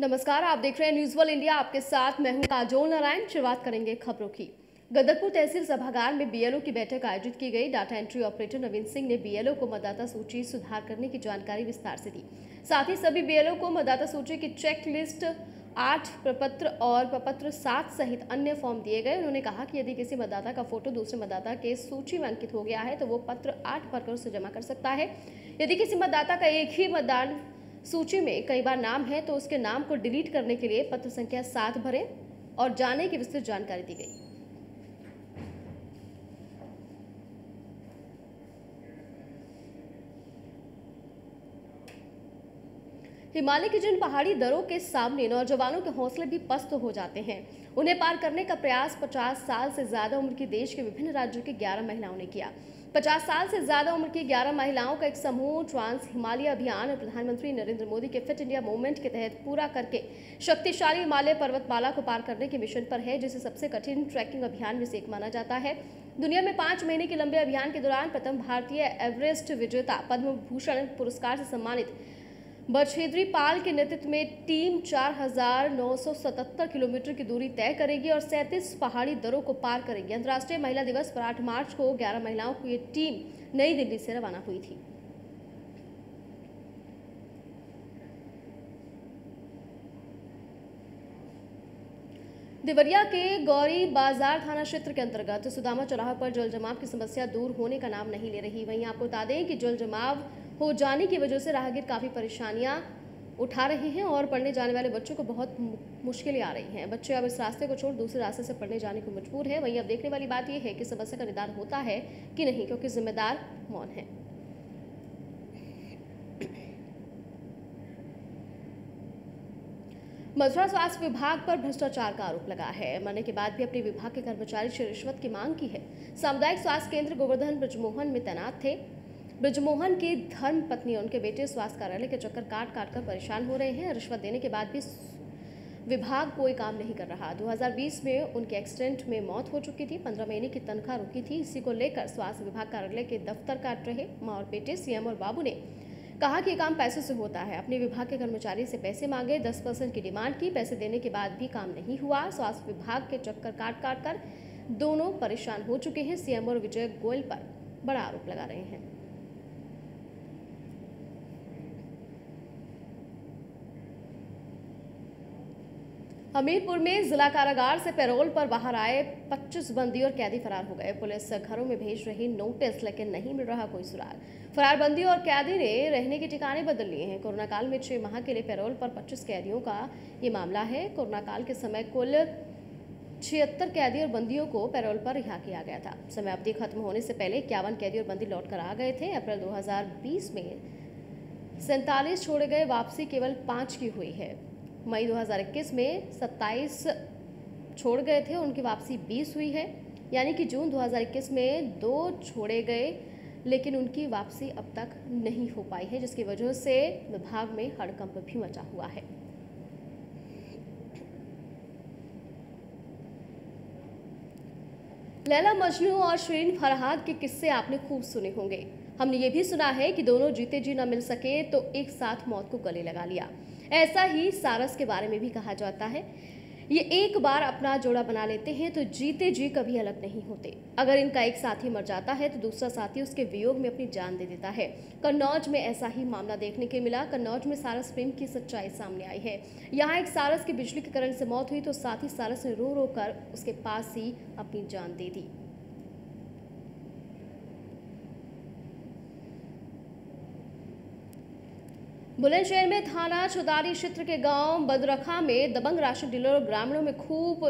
नमस्कार, आप देख रहे हैं न्यूज़ वर्ल्ड इंडिया आपके साथ मैं हूँ काजोल नारायण। शुरुआत करेंगे खबरों की। गदरपुर तहसील सभागार में बीएलओ की बैठक आयोजित की गई। Data entry operator Naveen Singh ने बीएलओ को मतदाता सूची सुधार करने की जानकारी विस्तार से दी। साथ ही सभी बीएलओ को मतदाता सूची की चेक लिस्ट आठ प्रपत्र और प्रपत्र सात सहित अन्य फॉर्म दिए गए। उन्होंने कहा कि यदि किसी मतदाता का फ़ोटो दूसरे मतदाता के सूची में अंकित हो गया है तो वो पत्र आठ भरकर उसे जमा कर सकता है। यदि किसी मतदाता का एक ही मतदान सूची में कई बार नाम है तो उसके नाम को डिलीट करने के लिए पत्र संख्या सात भरें और जाने की विस्तृत जानकारी दी गई। हिमालय की जिन पहाड़ी दरों के सामने नौजवानों के हौसले भी पस्त हो जाते हैं। उन्हें पार करने का प्रयास 50 साल से ज़्यादा उम्र की देश के विभिन्न राज्यों की 11 महिलाओं ने किया। 50 साल से ज़्यादा उम्र की 11 महिलाओं का एक समूह ट्रांस हिमालय अभियान और प्रधानमंत्री नरेंद्र मोदी के फिट इंडिया मूवमेंट के तहत पूरा करके शक्तिशाली हिमालय पर्वतमाला को पार करने के मिशन पर है, जिसे सबसे कठिन ट्रैकिंग अभियान में से एक माना जाता है। दुनिया में पाँच महीने के लंबे अभियान के दौरान प्रथम भारतीय एवरेस्ट विजेता पद्म भूषण पुरस्कार से सम्मानित बरछेद्री पाल के नेतृत्व में टीम 4,977 किलोमीटर की दूरी तय करेगी और 37 पहाड़ी दरों को पार करेगी। अंतर्राष्ट्रीय महिला दिवस पर 8 मार्च को 11 महिलाओं की ये टीम नई दिल्ली से रवाना हुई थी। देवरिया के गौरी बाज़ार थाना क्षेत्र के अंतर्गत सुदामा चौराहा पर जल जमाव की समस्या दूर होने का नाम नहीं ले रही। वहीं आपको बता दें कि जल जमाव हो जाने की वजह से राहगीर काफ़ी परेशानियाँ उठा रहे हैं और पढ़ने जाने वाले बच्चों को बहुत मुश्किलें आ रही हैं। बच्चे अब इस रास्ते को छोड़ दूसरे रास्ते से पढ़ने जाने को मजबूर है। वहीं अब देखने वाली बात यह है कि समस्या का निदान होता है कि नहीं, क्योंकि जिम्मेदार मौन है। मथुरा स्वास्थ्य विभाग पर भ्रष्टाचार का आरोप लगा है। मरने के बाद भी अपने विभाग के कर्मचारी से रिश्वत की मांग की है। सामुदायिक स्वास्थ्य केंद्र गोवर्धन ब्रजमोहन में तैनात थे। ब्रजमोहन की धर्म पत्नी और उनके बेटे स्वास्थ्य कार्यालय के चक्कर काट काट कर परेशान हो रहे हैं रिश्वत देने के बाद भी विभाग कोई काम नहीं कर रहा। 2020 में उनके एक्सीडेंट में मौत हो चुकी थी। 15 महीने की तनख्वाह रुकी थी। इसी को लेकर स्वास्थ्य विभाग कार्यालय के दफ्तर काट रहे माँ और बेटे, सीएम और बाबू ने कहा कि काम पैसों से होता है। अपने विभाग के कर्मचारी से पैसे मांगे 10 परसेंट की डिमांड की, पैसे देने के बाद भी काम नहीं हुआ। स्वास्थ्य विभाग के चक्कर काट काट कर दोनों परेशान हो चुके हैं। सीएम और विजय गोयल पर बड़ा आरोप लगा रहे हैं। हमीरपुर में जिला कारागार से पैरोल पर बाहर आए 25 बंदी और कैदी फरार हो गए। पुलिस घरों में भेज रही नोटिस, लेकिन नहीं मिल रहा कोई सुराग। फरार बंदी और कैदी ने रहने के ठिकाने बदल लिए हैं। कोरोना काल में छह माह के लिए पैरोल पर 25 कैदियों का ये मामला है। कोरोना काल के समय कुल छिहत्तर कैदी और बंदियों को पैरोल पर रिहा किया गया था। समय अवधि खत्म होने से पहले इक्यावन कैदी और बंदी लौट कर आ गए थे। अप्रैल 2020 में सैंतालीस छोड़े गए वापसी केवल पाँच की हुई है। मई 2021 में 27 छोड़ गए थे उनकी वापसी 20 हुई है। यानी कि जून 2021 में दो छोड़े गए लेकिन उनकी वापसी अब तक नहीं हो पाई है, जिसकी वजह से विभाग में हड़कंप भी मचा हुआ है। लैला मजनू और श्रीन फरहाद के किस्से आपने खूब सुने होंगे। हमने ये भी सुना है कि दोनों जीते जी न मिल सके तो एक साथ मौत को गले लगा लिया। ऐसा ही सारस के बारे में भी कहा जाता है ये एक बार अपना जोड़ा बना लेते हैं तो जीते जी कभी अलग नहीं होते। अगर इनका एक साथी मर जाता है तो दूसरा साथी उसके वियोग में अपनी जान दे देता है। कन्नौज में ऐसा ही मामला देखने के मिला। कन्नौज में सारस प्रेम की सच्चाई सामने आई है। यहाँ एक सारस की बिजली के करंट से मौत हुई तो साथी सारस ने रो रो कर उसके पास ही अपनी जान दे दी। बुलंदशहर में थाना चौदारी क्षेत्र के गाँव बदरखा में दबंग राशन डीलर और ग्रामीणों में खूब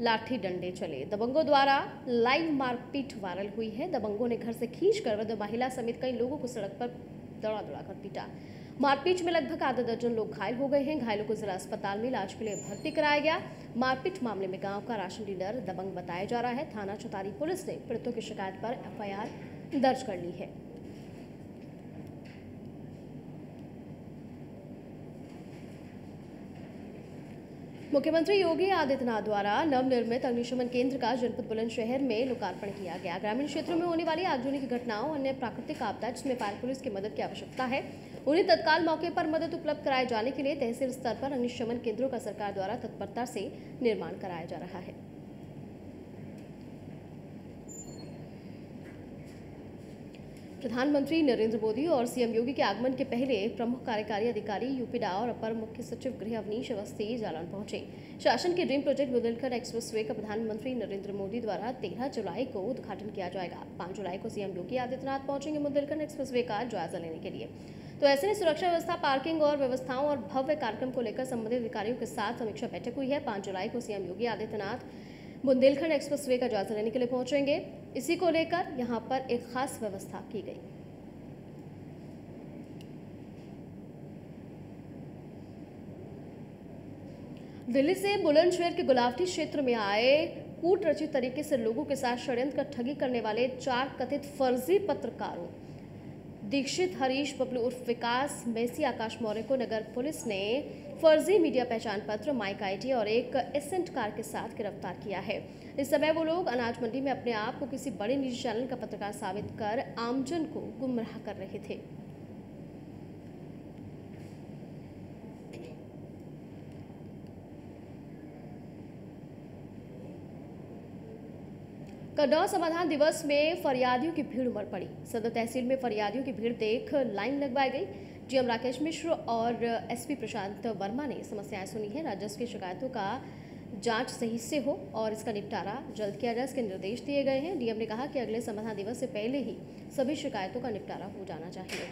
लाठी डंडे चले। दबंगों द्वारा लाइव मारपीट वायरल हुई है। दबंगों ने घर से खींच कर वृद्ध महिला समेत कई लोगों को सड़क पर दौड़ा दौड़ा कर पीटा। मारपीट में लगभग आधा दर्जन लोग घायल हो गए हैं। घायलों को जिला अस्पताल में इलाज के लिए भर्ती कराया गया। मारपीट मामले में गाँव का राशन डीलर दबंग बताया जा रहा है। थाना चौतारी पुलिस ने पीड़ितों की शिकायत पर एफआईआर दर्ज कर ली है। मुख्यमंत्री योगी आदित्यनाथ द्वारा नवनिर्मित अग्निशमन केंद्र का जनपद बुलंदशहर में लोकार्पण किया गया। ग्रामीण क्षेत्रों में होने वाली आगजनी की घटनाओं, अन्य प्राकृतिक आपदा, जिसमें फायर पुलिस की मदद की आवश्यकता है, उन्हें तत्काल मौके पर मदद उपलब्ध कराए जाने के लिए तहसील स्तर पर अग्निशमन केंद्रों का सरकार द्वारा तत्परता से निर्माण कराया जा रहा है। प्रधानमंत्री नरेंद्र मोदी और सीएम योगी के आगमन के पहले प्रमुख कार्यकारी अधिकारी यूपीडा और अपर मुख्य सचिव गृह अवनीश अवस्थी जालौन पहुँचे। शासन के ड्रीम प्रोजेक्ट बुंदेलखंड एक्सप्रेसवे का प्रधानमंत्री नरेंद्र मोदी द्वारा तेरह जुलाई को उद्घाटन किया जाएगा। पाँच जुलाई को सीएम योगी आदित्यनाथ पहुँचेंगे बुंदेलखंड एक्सप्रेसवे का जायजा लेने के लिए। तो ऐसे में सुरक्षा व्यवस्था, पार्किंग और व्यवस्थाओं और भव्य कार्यक्रम को लेकर संबंधित अधिकारियों के साथ समीक्षा बैठक हुई है। पाँच जुलाई को सीएम योगी आदित्यनाथ बुंदेलखंड एक्सप्रेसवे का जायजा लेने के लिए पहुँचेंगे, इसी को लेकर यहाँ पर एक खास व्यवस्था की गई। दिल्ली से बुलंदशहर के गुलावटी क्षेत्र में आए कूट रचित तरीके से लोगों के साथ षड्यंत्र कर ठगी करने वाले चार कथित फर्जी पत्रकारों, दीक्षित हरीश बबलू उर्फ़ विकास, मेसी आकाश मौर्य को नगर पुलिस ने फर्जी मीडिया पहचान पत्र माइक आईडी और एक एसेंट कार के साथ गिरफ़्तार किया है। इस समय वो लोग अनाज मंडी में अपने आप को किसी बड़े निजी चैनल का पत्रकार साबित कर आमजन को गुमराह कर रहे थे। कन्नौज समाधान दिवस में फरियादियों की भीड़ उमड़ पड़ी। सदर तहसील में फरियादियों की भीड़ देख लाइन लगवाई गई। जीएम राकेश मिश्र और एसपी प्रशांत वर्मा ने समस्याएँ सुनी है। राजस्व की शिकायतों का जाँच सही से हो और इसका निपटारा जल्द किया जाए, इसके निर्देश दिए गए हैं। डीएम ने कहा कि अगले समाधान दिवस से पहले ही सभी शिकायतों का निपटारा हो जाना चाहिए।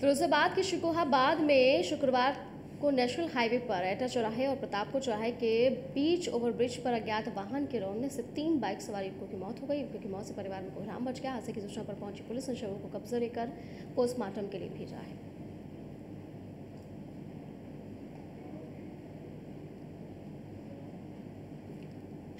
फिरोजाबाद के शिकोहाबाद में शुक्रवार को नेशनल हाईवे पर एटा चौराहे और प्रतापपुर चौराहे के बीच ओवरब्रिज पर अज्ञात वाहन के रोड़ने से तीन बाइक सवार युवकों की मौत हो गई। युवकों की मौत से परिवार में कोहराम बच गया। हादसे की सूचना पर पहुँची पुलिस ने शवों को कब्जे लेकर पोस्टमार्टम के लिए भेजा है।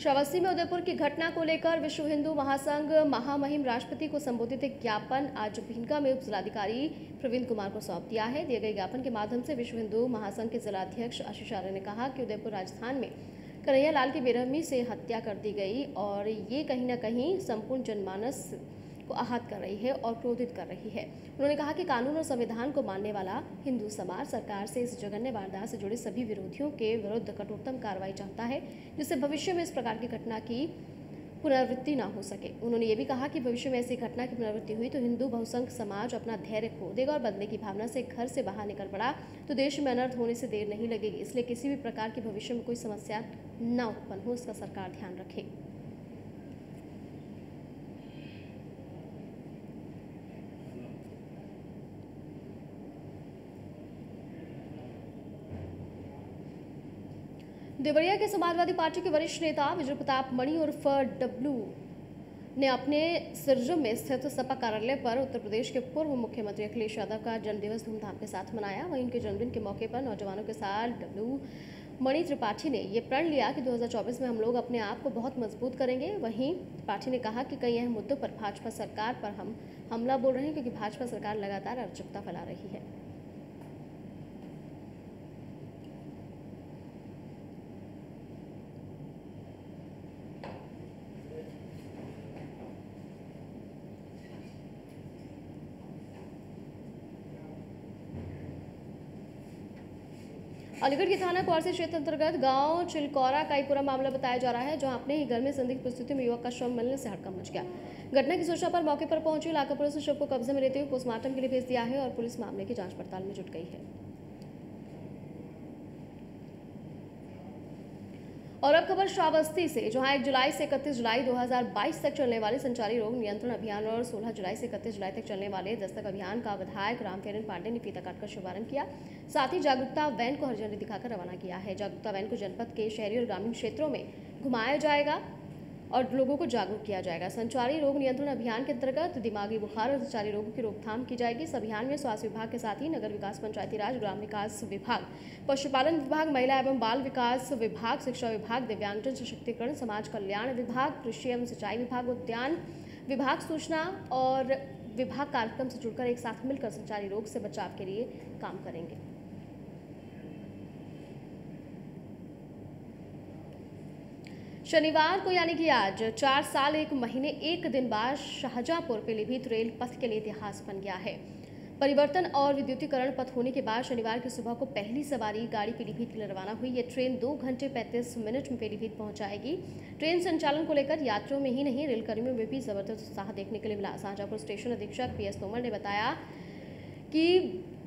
श्रावस्ती में उदयपुर की घटना को लेकर विश्व हिंदू महासंघ महामहिम राष्ट्रपति को संबोधित एक ज्ञापन आज भिनका में उप जिलाधिकारी प्रवीण कुमार को सौंप दिया है। दिए गए ज्ञापन के माध्यम से विश्व हिंदू महासंघ के जिलाध्यक्ष आशीष आर्य ने कहा कि उदयपुर राजस्थान में कन्हैया लाल की बेरहमी से हत्या कर दी गई और ये कहीं ना कहीं संपूर्ण जनमानस को आहत कर रही है और क्रोधित कर रही है। उन्होंने कहा कि कानून और संविधान को मानने वाला हिंदू समाज सरकार से इस जघन्य वारदात से जुड़े सभी विरोधियों के विरुद्ध कठोरतम कार्रवाई चाहता है, जिससे भविष्य में इस प्रकार की घटना की पुनरावृत्ति ना हो सके। उन्होंने ये भी कहा कि भविष्य में ऐसी घटना की पुनरावृत्ति हुई तो हिंदू बहुसंख्य समाज अपना धैर्य खो देगा और बदले की भावना से घर से बाहर निकल पड़ा तो देश में अनर्थ होने से देर नहीं लगेगी, इसलिए किसी भी प्रकार की भविष्य में कोई समस्या न उत्पन्न हो, इसका सरकार ध्यान रखे। देवरिया के समाजवादी पार्टी के वरिष्ठ नेता विजय प्रताप मणि उर्फ़ डब्लू ने अपने सिरजम में स्थित सपा कार्यालय पर उत्तर प्रदेश के पूर्व मुख्यमंत्री अखिलेश यादव का जन्मदिवस धूमधाम के साथ मनाया। वहीं उनके जन्मदिन के मौके पर नौजवानों के साथ डब्लू मणि त्रिपाठी ने यह प्रण लिया कि 2024 में हम लोग अपने आप को बहुत मज़बूत करेंगे। वहीं त्रिपाठी ने कहा कि कई अहम मुद्दों पर भाजपा सरकार पर हम हमला बोल रहे हैं, क्योंकि भाजपा सरकार लगातार अराजकता फैला रही है। अलीगढ़ के थाना कुआरसी क्षेत्र अंतर्गत गाँव चिलकौरा का एक पूरा मामला बताया जा रहा है, जहाँ अपने ही घर में संदिग्ध परिस्थिति में युवक का शव मिलने से हड़कम मच गया। घटना की सूचना पर मौके पर पहुँची इलाका पुलिस ने शव को कब्जे में लेते हुए पोस्टमार्टम के लिए भेज दिया है और पुलिस मामले की जाँच पड़ताल में जुट गई है। और अब खबर श्रावस्ती से, जहाँ एक जुलाई से इकतीस जुलाई 2022 तक चलने वाले संचारी रोग नियंत्रण अभियान और 16 जुलाई से इकतीस जुलाई तक चलने वाले दस्तक अभियान का विधायक रामकिरण पांडे ने फीता काटकर शुभारंभ किया। साथ ही जागरूकता वैन को हर झंडी दिखाकर रवाना किया है। जागरूकता वैन को जनपद के शहरी और ग्रामीण क्षेत्रों में घुमाया जाएगा। और लोगों को जागरूक किया जाएगा। संचारी रोग नियंत्रण अभियान के अंतर्गत दिमागी बुखार और संचारी रोगों की रोकथाम की जाएगी। इस अभियान में स्वास्थ्य विभाग के साथ ही नगर विकास पंचायती राज, ग्राम विकास विभाग, पशुपालन विभाग, महिला एवं बाल विकास विभाग, शिक्षा विभाग, दिव्यांगजन सशक्तिकरण, समाज कल्याण विभाग, कृषि एवं सिंचाई विभाग, उद्यान विभाग, सूचना और विभाग कार्यक्रम से जुड़कर एक साथ मिलकर संचारी रोग से बचाव के लिए काम करेंगे। शनिवार को यानी कि आज चार साल एक महीने एक दिन बाद शाहजहांपुर पीलीभीत रेल पथ के लिए इतिहास बन गया है। परिवर्तन और विद्युतीकरण पथ होने के बाद शनिवार की सुबह को पहली सवारी गाड़ी पीलीभीत के लिए रवाना हुई। ये ट्रेन दो घंटे पैंतीस मिनट में पीलीभीत पहुँच जाएगी ट्रेन संचालन को लेकर यात्रियों में ही नहीं, रेलकर्मियों में भी ज़बरदस्त उत्साह देखने के लिए मिला। शाहजहांपुर स्टेशन अधीक्षक पी एस तोमर ने बताया कि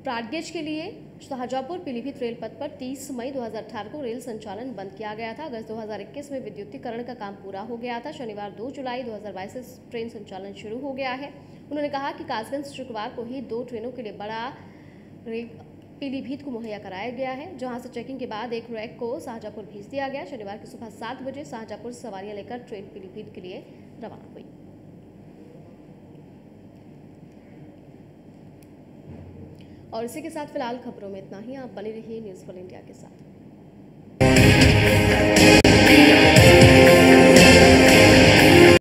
ब्रॉडगेज के लिए शाहजहांपुर पीलीभीत रेल पथ पर 30 मई 2018 को रेल संचालन बंद किया गया था। अगस्त 2021 में विद्युतीकरण का काम पूरा हो गया था। शनिवार 2 जुलाई 2022 से ट्रेन संचालन शुरू हो गया है। उन्होंने कहा कि कासगंज शुक्रवार को ही दो ट्रेनों के लिए बड़ा रेल पीलीभीत को मुहैया कराया गया है, जहाँ से चेकिंग के बाद एक रैक को शाहजहांपुर भेज दिया गया। शनिवार की सुबह सात बजे शाहजहांपुर सवारियाँ लेकर ट्रेन पीलीभीत के लिए रवाना हुई। और इसी के साथ फ़िलहाल खबरों में इतना ही। आप बने रहिए न्यूज़ फॉर इंडिया के साथ।